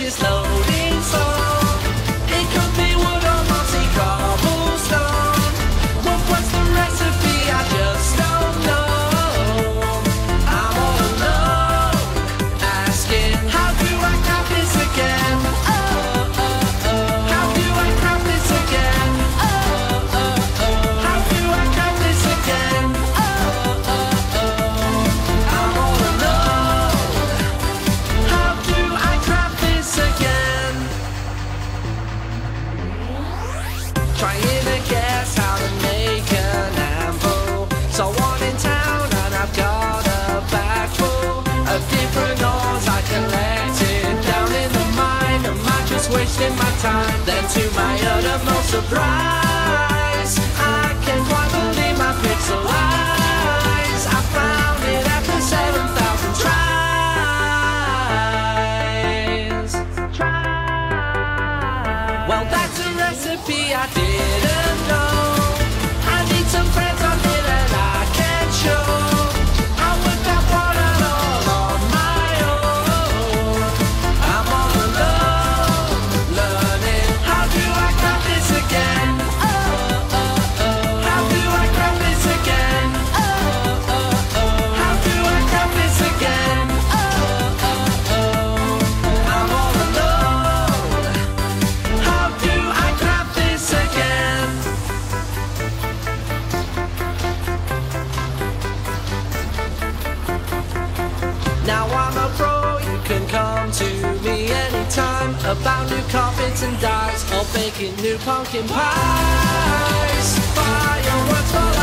just love. Trying to guess how to make an anvil. Saw one in town and I've got a bag full of different ores I collected down in the mine. Am I just wasting my time? Then to my uttermost surprise, I Now I'm a pro, you can come to me anytime. About new carpets and dyes, or baking new pumpkin pies. Fireworks